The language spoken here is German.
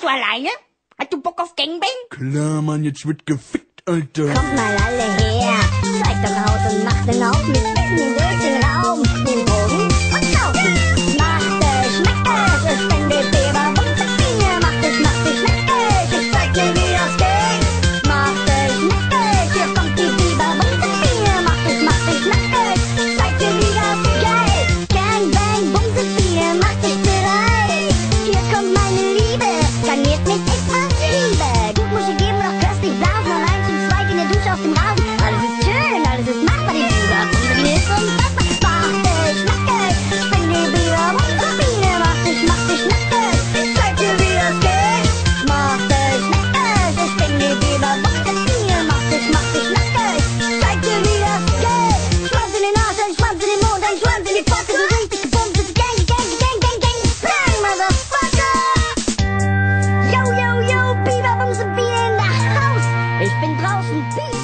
Bist du alleine? Hast du Bock auf Gangbang? Klar, Mann, jetzt wird gefickt, Alter. Kommt mal alle her, zeigt doch Haut und macht den Haufen mit Bissen durch den Raum. Nehmen Drogen und kaufen. Macht es, schmeckt es, es spendet Weber und Bier. Macht es, macht es, schmeckt es, ich zeig dir, wie das geht. Macht es, schmeckt es, hier kommt die Biber und Bier. Macht es, macht es, schmeckt es, ich zeig dir, wie das geht. Gang, bang, Bumse, Bier, macht dich bereit. Hier kommt meine Liebe, Dann Beep.